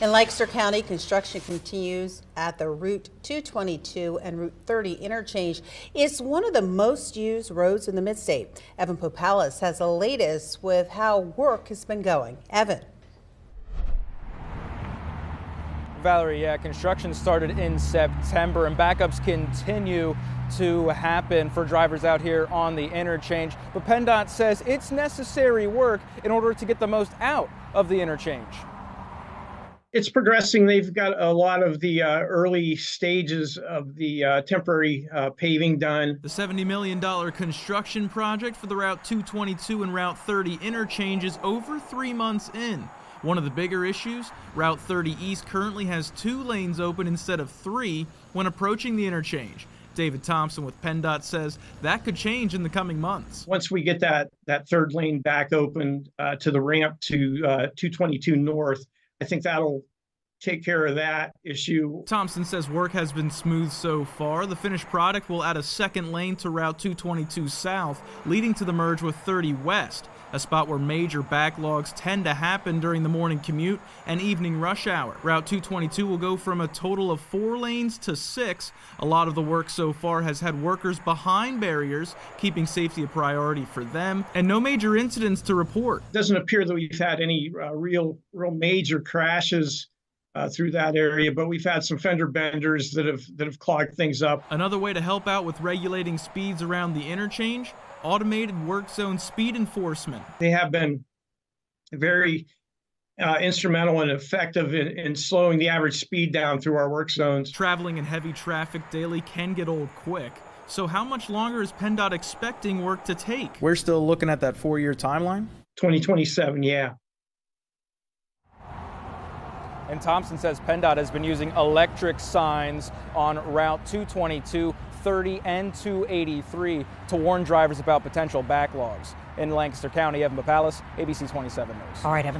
In Lancaster County, construction continues at the Route 222 and Route 30 interchange. It's one of the most used roads in the midstate. Evan Popalis has the latest with how work has been going. Evan. Valerie, yeah, construction started in September and backups continue to happen for drivers out here on the interchange. But PennDOT says it's necessary work in order to get the most out of the interchange it's progressing. They've got a lot of the uh, early stages of the uh, temporary uh, paving done. The $70 million construction project for the Route 222 and Route 30 interchanges over three months in. One of the bigger issues, Route 30 East currently has two lanes open instead of three when approaching the interchange. David Thompson with PennDOT says that could change in the coming months. Once we get that that third lane back open uh, to the ramp to uh, 222 North, I think that'll take care of that issue. Thompson says work has been smooth so far. The finished product will add a second lane to Route 222 South, leading to the merge with 30 West, a spot where major backlogs tend to happen during the morning commute and evening rush hour. Route 222 will go from a total of four lanes to six. A lot of the work so far has had workers behind barriers, keeping safety a priority for them, and no major incidents to report. It doesn't appear that we've had any uh, real, real major crashes uh, through that area, but we've had some fender benders that have that have clogged things up. Another way to help out with regulating speeds around the interchange: automated work zone speed enforcement. They have been very uh, instrumental and effective in, in, slowing the average speed down through our work zones. Traveling in heavy traffic daily can get old quick. So, how much longer is PennDOT expecting work to take? We're still looking at that four year timeline? 2027, yeah. And Thompson says PennDOT has been using electric signs on Route 222, 30, and 283 to warn drivers about potential backlogs. In Lancaster County, Evan Papalis, ABC 27 News. All right, Evan.